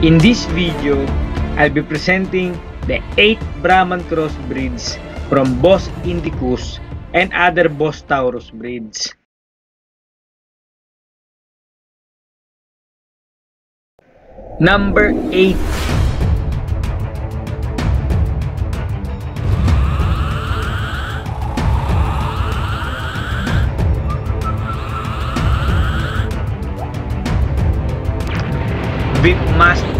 In this video, I'll be presenting the 8 Brahman cross breeds from Bos Indicus and other Bos Taurus breeds. Number 8 Vip Master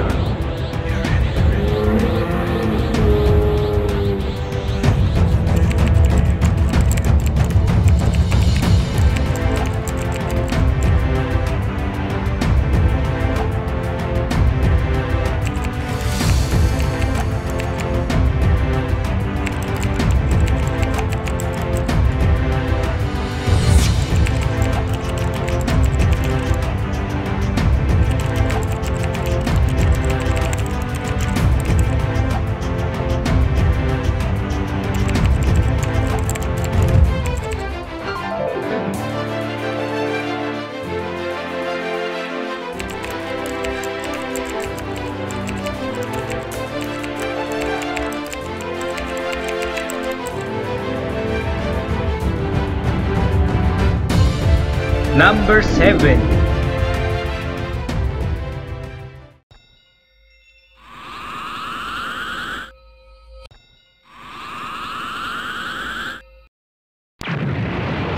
Number 7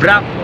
Brahman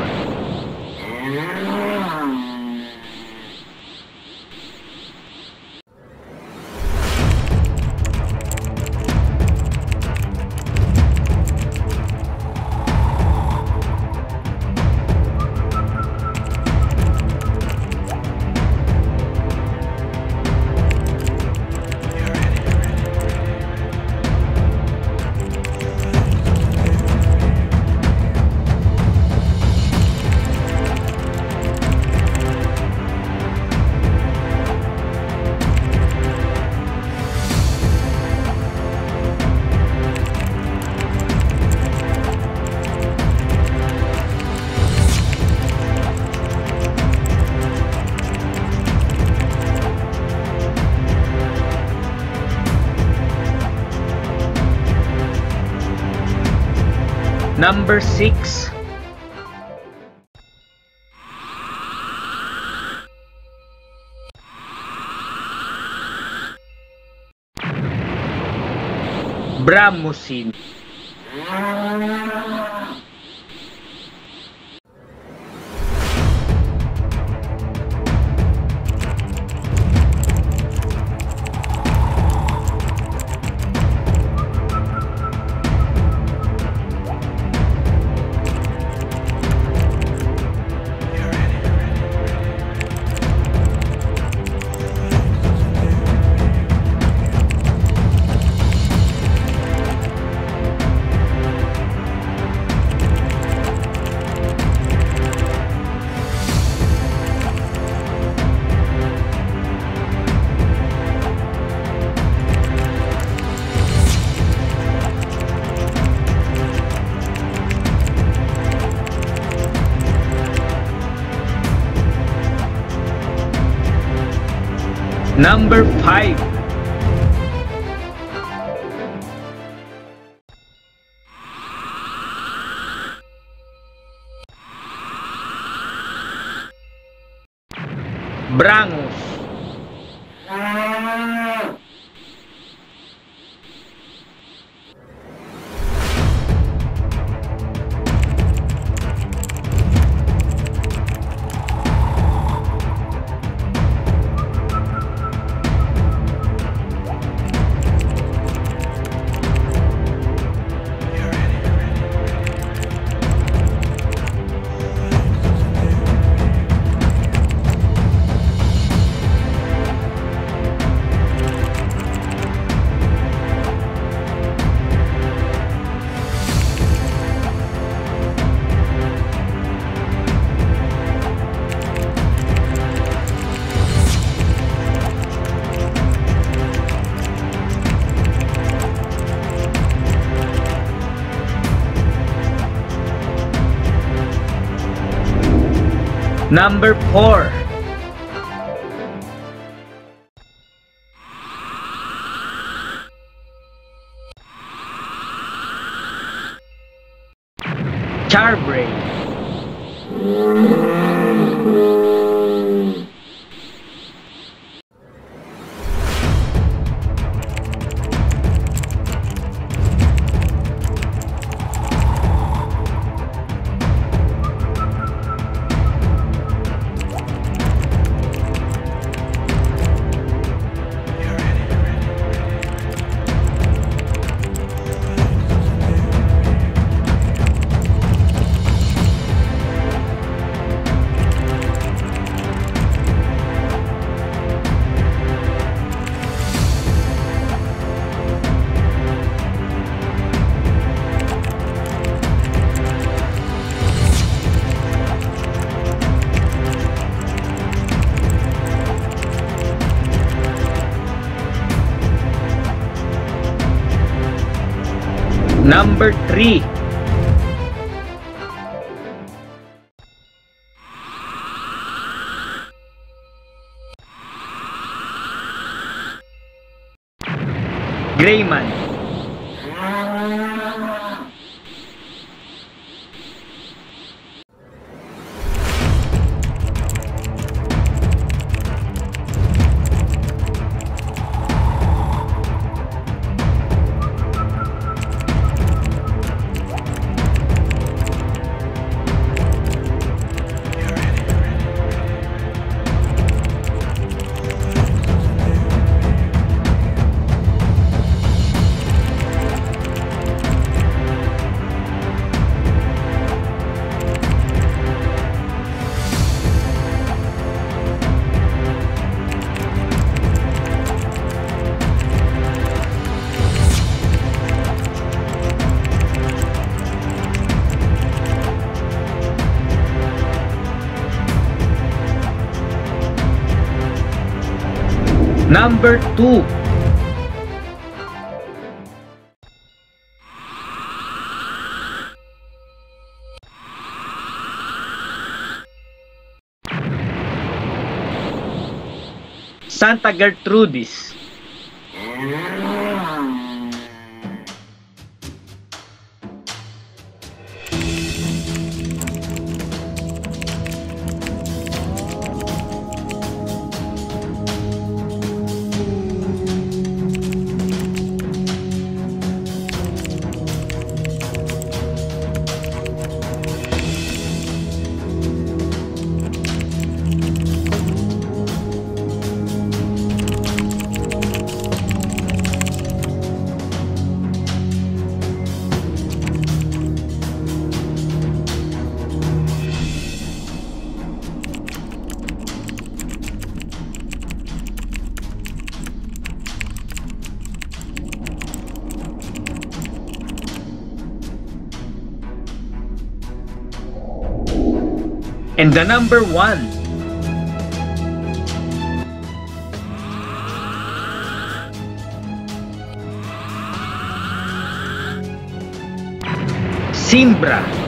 Number 6 Bramusin Number 5 Number 4 Charbray Number 3. Greyman. Number 2. Santa Gertrudis. And the number 1. Simbra.